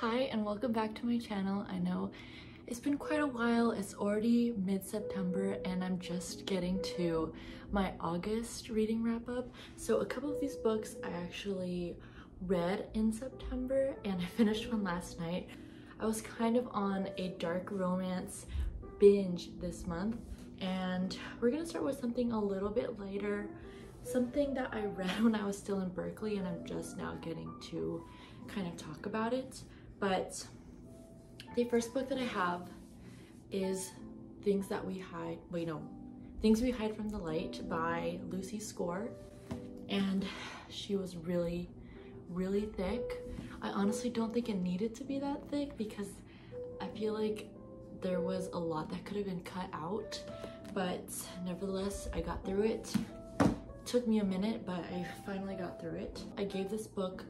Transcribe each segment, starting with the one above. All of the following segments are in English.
Hi and welcome back to my channel. I know it's been quite a while. It's already mid-September and I'm just getting to my August reading wrap up. So a couple of these books I actually read in September and I finished one last night. I was kind of on a dark romance binge this month and we're gonna start with something a little bit lighter something that I read when I was still in Berkeley and I'm just now getting to kind of talk about it. But the first book that I have is Things That We Hide, wait no, Things We Hide from the Light by Lucy Score. And she was really, really thick. I honestly don't think it needed to be that thick because I feel like there was a lot that could have been cut out. But nevertheless, I got through it. Took me a minute, but I finally got through it. I gave this book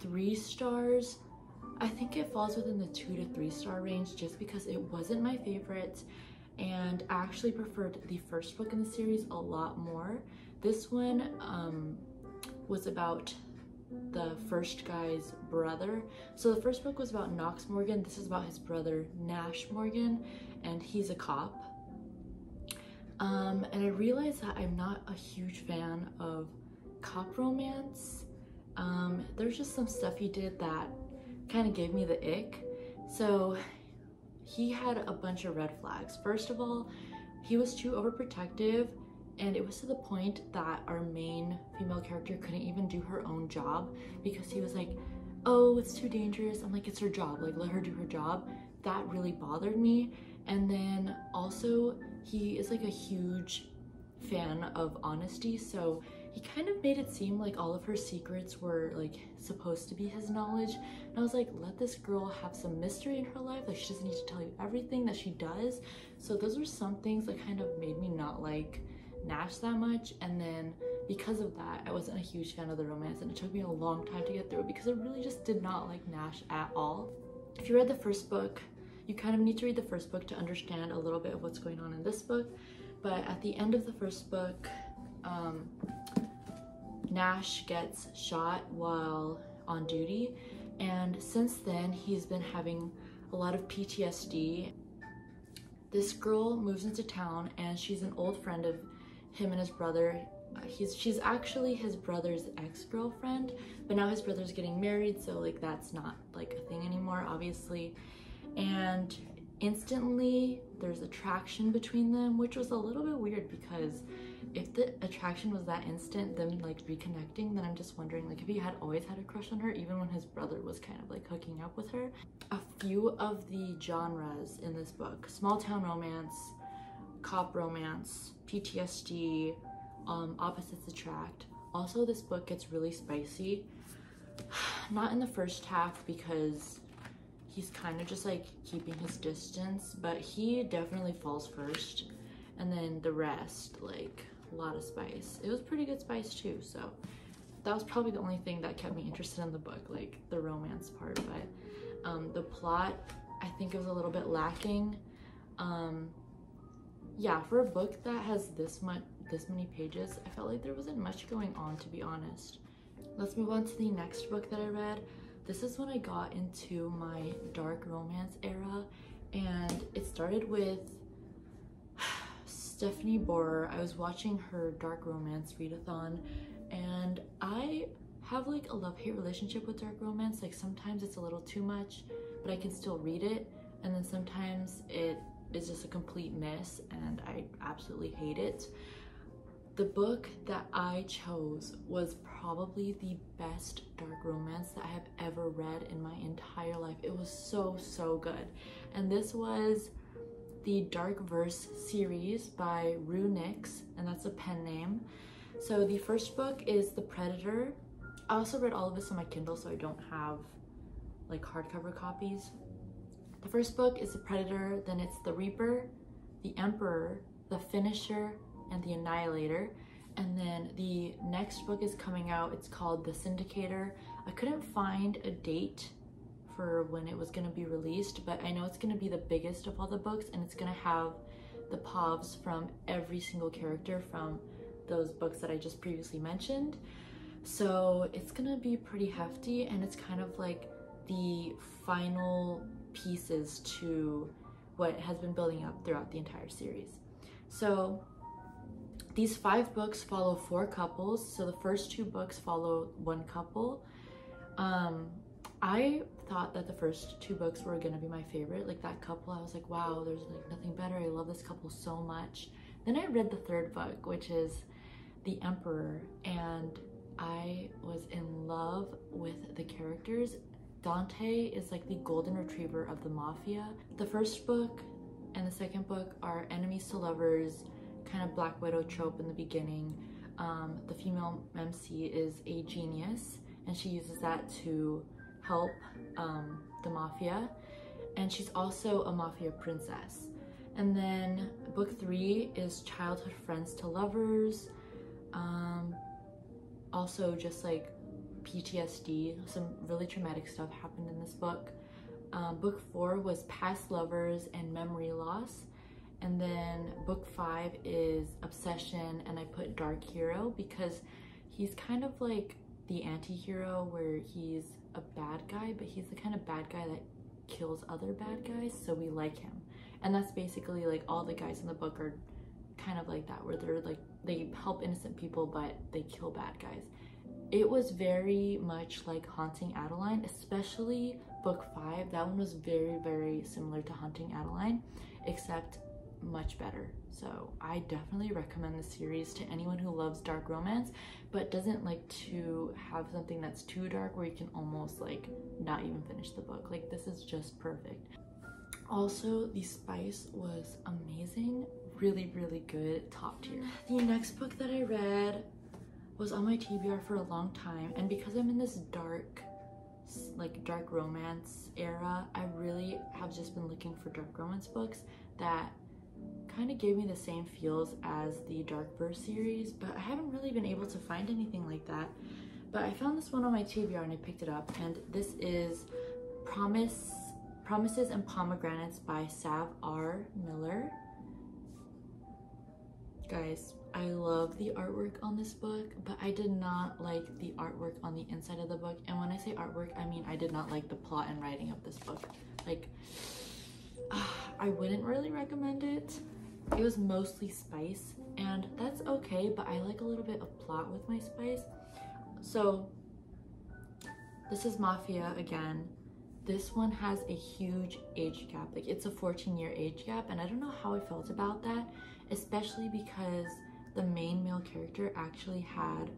three stars I think it falls within the two to three star range just because it wasn't my favorite and I actually preferred the first book in the series a lot more. This one um, was about the first guy's brother. So the first book was about Knox Morgan. This is about his brother Nash Morgan and he's a cop. Um, and I realized that I'm not a huge fan of cop romance. Um, there's just some stuff he did that kind of gave me the ick. So he had a bunch of red flags. First of all, he was too overprotective and it was to the point that our main female character couldn't even do her own job because he was like, oh, it's too dangerous. I'm like, it's her job, like let her do her job. That really bothered me. And then also he is like a huge fan of honesty. So he kind of made it seem like all of her secrets were like supposed to be his knowledge. And I was like, let this girl have some mystery in her life. Like she doesn't need to tell you everything that she does. So those were some things that kind of made me not like Nash that much. And then because of that, I wasn't a huge fan of the romance and it took me a long time to get through because I really just did not like Nash at all. If you read the first book, you kind of need to read the first book to understand a little bit of what's going on in this book. But at the end of the first book, um, Nash gets shot while on duty and since then he's been having a lot of PTSD. This girl moves into town and she's an old friend of him and his brother. He's she's actually his brother's ex-girlfriend, but now his brother's getting married, so like that's not like a thing anymore, obviously. And instantly there's attraction between them, which was a little bit weird because if the attraction was that instant, them like reconnecting, then I'm just wondering like if he had always had a crush on her, even when his brother was kind of like hooking up with her. A few of the genres in this book, small town romance, cop romance, PTSD, um, opposites attract. Also, this book gets really spicy. Not in the first half because he's kind of just like keeping his distance, but he definitely falls first. And then the rest, like a lot of spice. It was pretty good spice too, so that was probably the only thing that kept me interested in the book, like the romance part. But um, the plot, I think it was a little bit lacking. Um, yeah, for a book that has this much, this many pages, I felt like there wasn't much going on, to be honest. Let's move on to the next book that I read. This is when I got into my dark romance era, and it started with Stephanie Borer. I was watching her dark romance readathon and I have like a love-hate relationship with dark romance. Like sometimes it's a little too much, but I can still read it. And then sometimes it is just a complete mess and I absolutely hate it. The book that I chose was probably the best dark romance that I have ever read in my entire life. It was so, so good. And this was the Dark Verse series by Ru Nyx, and that's a pen name. So the first book is The Predator. I also read all of this on my Kindle, so I don't have like hardcover copies. The first book is The Predator, then it's The Reaper, The Emperor, The Finisher, and The Annihilator. And then the next book is coming out. It's called The Syndicator. I couldn't find a date for when it was going to be released, but I know it's going to be the biggest of all the books and it's going to have the POVs from every single character from those books that I just previously mentioned. So it's going to be pretty hefty and it's kind of like the final pieces to what has been building up throughout the entire series. So these five books follow four couples. So the first two books follow one couple. Um, I thought that the first two books were gonna be my favorite. Like that couple, I was like, wow, there's like nothing better. I love this couple so much. Then I read the third book, which is The Emperor, and I was in love with the characters. Dante is like the golden retriever of the mafia. The first book and the second book are enemies to lovers, kind of Black Widow trope in the beginning. Um, the female MC is a genius and she uses that to help um, the mafia. And she's also a mafia princess. And then book three is childhood friends to lovers. Um, also just like PTSD, some really traumatic stuff happened in this book. Um, book four was past lovers and memory loss. And then book five is obsession and I put dark hero because he's kind of like the anti-hero where he's a bad guy, but he's the kind of bad guy that kills other bad guys, so we like him. And that's basically like all the guys in the book are kind of like that, where they're like, they help innocent people, but they kill bad guys. It was very much like Haunting Adeline, especially book five. That one was very, very similar to Haunting Adeline, except much better. So I definitely recommend the series to anyone who loves dark romance, but doesn't like to have something that's too dark where you can almost like not even finish the book. Like this is just perfect. Also, the spice was amazing, really, really good, top tier. The next book that I read was on my TBR for a long time, and because I'm in this dark, like dark romance era, I really have just been looking for dark romance books that kind of gave me the same feels as the Dark Verse series, but I haven't really been able to find anything like that. But I found this one on my TBR and I picked it up, and this is Promise Promises and Pomegranates by Sav R. Miller. Guys, I love the artwork on this book, but I did not like the artwork on the inside of the book. And when I say artwork, I mean I did not like the plot and writing of this book. Like, uh, I wouldn't really recommend it. It was mostly spice, and that's okay, but I like a little bit of plot with my spice. So, this is Mafia again. This one has a huge age gap. Like, it's a 14 year age gap, and I don't know how I felt about that, especially because the main male character actually had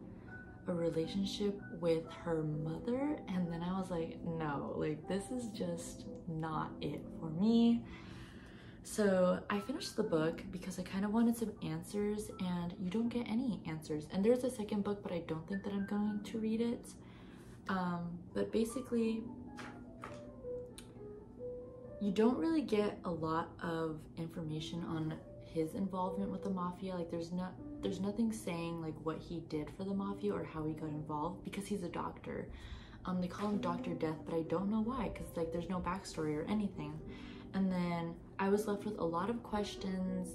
a relationship with her mother and then I was like no like this is just not it for me so I finished the book because I kind of wanted some answers and you don't get any answers. And there's a second book, but I don't think that I'm going to read it. Um, but basically, you don't really get a lot of information on his involvement with the mafia. Like there's not there's nothing saying like what he did for the mafia or how he got involved because he's a doctor. Um, they call him Dr. Death, but I don't know why because like there's no backstory or anything. And then I was left with a lot of questions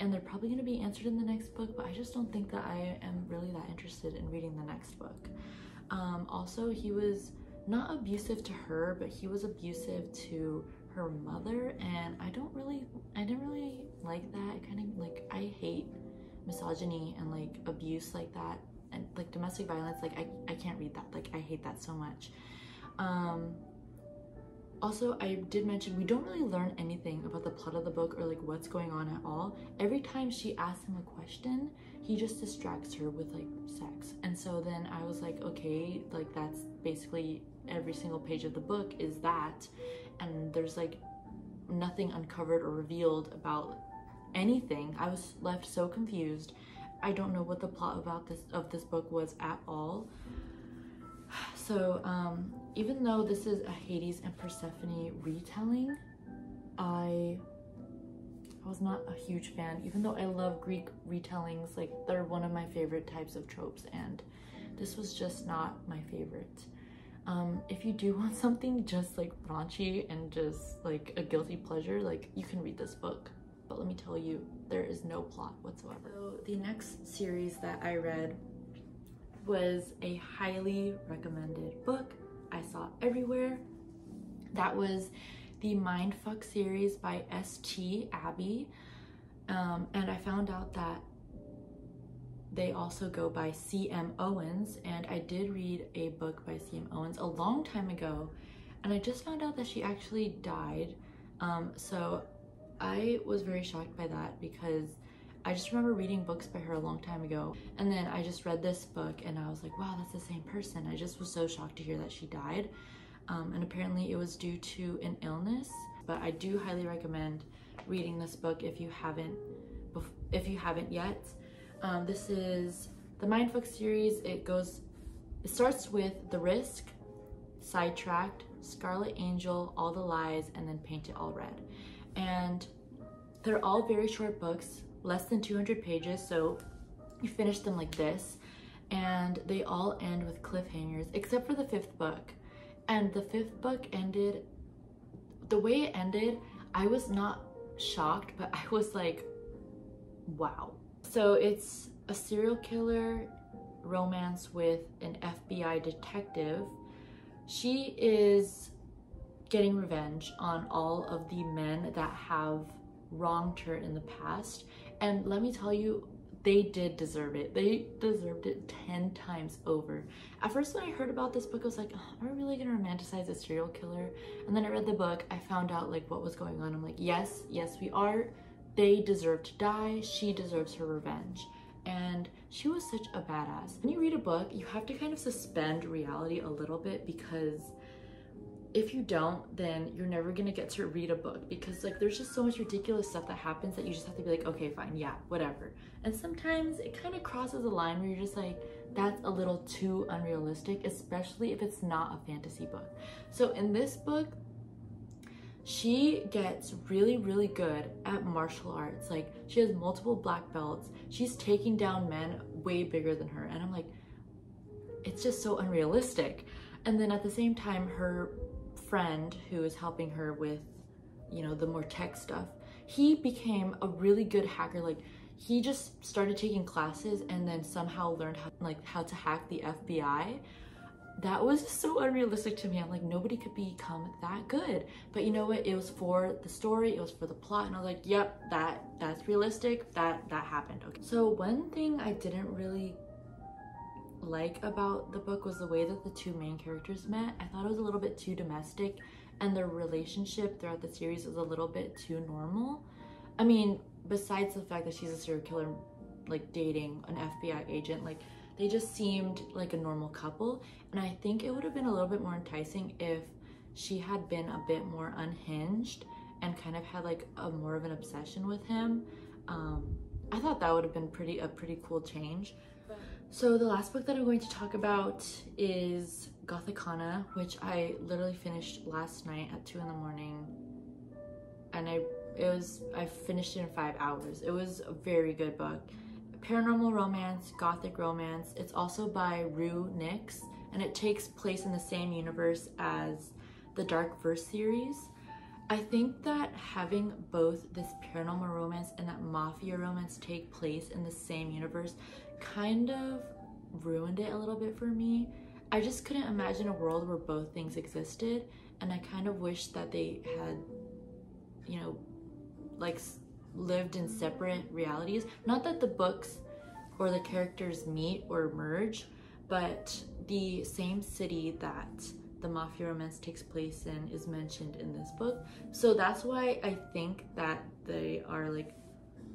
and they're probably going to be answered in the next book, but I just don't think that I am really that interested in reading the next book. Um, also, he was not abusive to her, but he was abusive to her mother, and I don't really, I didn't really like that. I kind of like, I hate misogyny and like abuse like that, and like domestic violence. Like, I, I can't read that. Like, I hate that so much. Um, also, I did mention we don't really learn anything about the plot of the book or like what's going on at all. Every time she asks him a question, he just distracts her with like sex. And so then I was like, okay, like that's basically every single page of the book is that. And there's like nothing uncovered or revealed about anything. I was left so confused. I don't know what the plot about this of this book was at all. So, um, even though this is a Hades and Persephone retelling, I I was not a huge fan, even though I love Greek retellings, like they're one of my favorite types of tropes, and this was just not my favorite. Um, if you do want something just like raunchy and just like a guilty pleasure, like you can read this book. But let me tell you, there is no plot whatsoever. So the next series that I read was a highly recommended book I saw everywhere That was the Mindfuck series by S.T. Abby. Um, and I found out that they also go by C.M. Owens, and I did read a book by C.M. Owens a long time ago, and I just found out that she actually died. Um, so I was very shocked by that because I just remember reading books by her a long time ago, and then I just read this book, and I was like, wow, that's the same person. I just was so shocked to hear that she died, um, and apparently it was due to an illness. But I do highly recommend reading this book if you haven't, if you haven't yet. Um, this is the Mindfuck series. It goes, it starts with The Risk, Sidetracked, Scarlet Angel, All the Lies, and then Paint It All Red. And they're all very short books, less than 200 pages, so you finish them like this. And they all end with cliffhangers, except for the fifth book. And the fifth book ended, the way it ended, I was not shocked, but I was like, wow. So it's a serial killer romance with an FBI detective. She is getting revenge on all of the men that have wronged her in the past. And let me tell you, they did deserve it. They deserved it 10 times over. At first, when I heard about this book, I was like, am I really gonna romanticize a serial killer? And then I read the book, I found out like what was going on. I'm like, yes, yes, we are they deserve to die. She deserves her revenge. And she was such a badass. When you read a book, you have to kind of suspend reality a little bit because if you don't, then you're never gonna get to read a book because like there's just so much ridiculous stuff that happens that you just have to be like, okay, fine, yeah, whatever. And sometimes it kind of crosses a line where you're just like, that's a little too unrealistic, especially if it's not a fantasy book. So in this book, she gets really, really good at martial arts. Like she has multiple black belts. She's taking down men way bigger than her. And I'm like, it's just so unrealistic. And then at the same time, her friend who is helping her with, you know, the more tech stuff, he became a really good hacker. Like he just started taking classes and then somehow learned how, like how to hack the FBI that was so unrealistic to me. I'm like, nobody could become that good. But you know what? It was for the story, it was for the plot, and I was like, yep, that that's realistic. That that happened. Okay. So one thing I didn't really like about the book was the way that the two main characters met. I thought it was a little bit too domestic and their relationship throughout the series was a little bit too normal. I mean, besides the fact that she's a serial killer like dating an FBI agent, like they just seemed like a normal couple. And I think it would have been a little bit more enticing if she had been a bit more unhinged and kind of had like a more of an obsession with him. Um, I thought that would have been pretty a pretty cool change. So the last book that I'm going to talk about is Gothikana, which I literally finished last night at two in the morning. And I it was I finished it in five hours. It was a very good book paranormal romance, gothic romance. It's also by Ru Nyx, and it takes place in the same universe as the Dark Verse series. I think that having both this paranormal romance and that mafia romance take place in the same universe kind of ruined it a little bit for me. I just couldn't imagine a world where both things existed, and I kind of wish that they had, you know, like lived in separate realities. Not that the books or the characters meet or merge, but the same city that the mafia romance takes place in is mentioned in this book. So that's why I think that they are like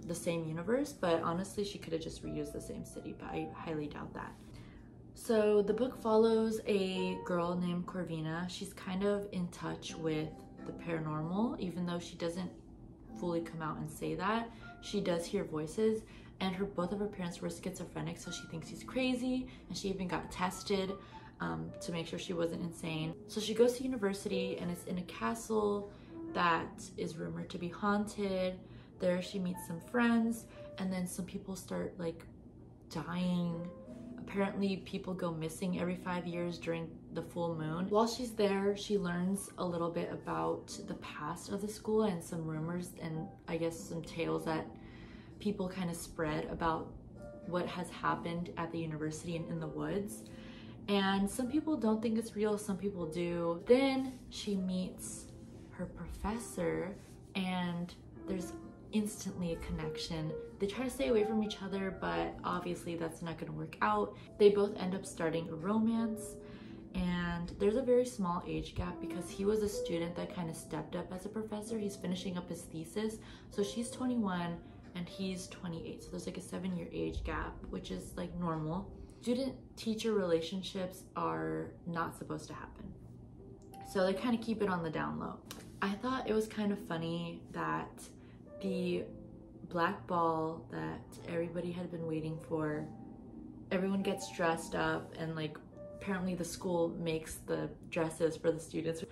the same universe, but honestly, she could have just reused the same city, but I highly doubt that. So the book follows a girl named Corvina. She's kind of in touch with the paranormal, even though she doesn't fully come out and say that. She does hear voices and her both of her parents were schizophrenic so she thinks she's crazy and she even got tested um, to make sure she wasn't insane. So she goes to university and it's in a castle that is rumored to be haunted. There she meets some friends and then some people start like dying. Apparently people go missing every five years during the full moon. While she's there, she learns a little bit about the past of the school and some rumors and I guess some tales that people kind of spread about what has happened at the university and in the woods. And some people don't think it's real, some people do. Then she meets her professor and there's instantly a connection. They try to stay away from each other, but obviously that's not gonna work out. They both end up starting a romance and there's a very small age gap because he was a student that kind of stepped up as a professor. He's finishing up his thesis. So she's 21 and he's 28. So there's like a seven year age gap, which is like normal. Student teacher relationships are not supposed to happen. So they kind of keep it on the down low. I thought it was kind of funny that the black ball that everybody had been waiting for, everyone gets dressed up and like apparently the school makes the dresses for the students.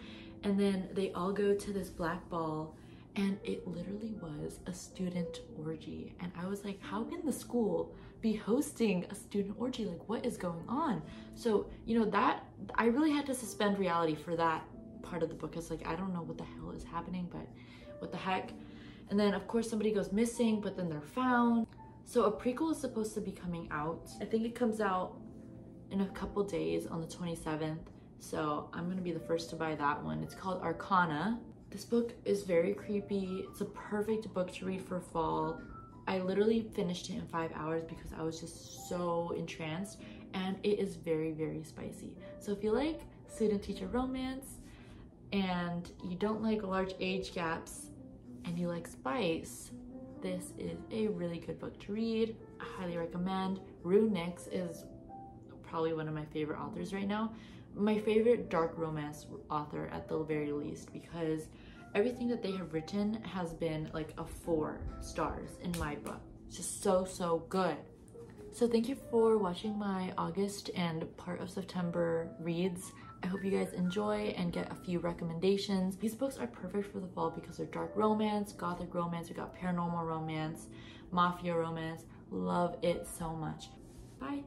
And then they all go to this black ball and it literally was a student orgy. And I was like, how can the school be hosting a student orgy? Like, what is going on? So, you know, that I really had to suspend reality for that part of the book. It's like, I don't know what the hell is happening, but what the heck? And then, of course, somebody goes missing, but then they're found. So, a prequel is supposed to be coming out. I think it comes out in a couple days on the 27th. So, I'm gonna be the first to buy that one. It's called Arcana. This book is very creepy. It's a perfect book to read for fall. I literally finished it in five hours because I was just so entranced and it is very, very spicy. So if you like student teacher romance and you don't like large age gaps and you like spice, this is a really good book to read. I highly recommend. Ru Nyx is probably one of my favorite authors right now my favorite dark romance author at the very least because everything that they have written has been like a four stars in my book. It's just so, so good. So thank you for watching my August and part of September reads. I hope you guys enjoy and get a few recommendations. These books are perfect for the fall because they're dark romance, gothic romance, we got paranormal romance, mafia romance. Love it so much. Bye.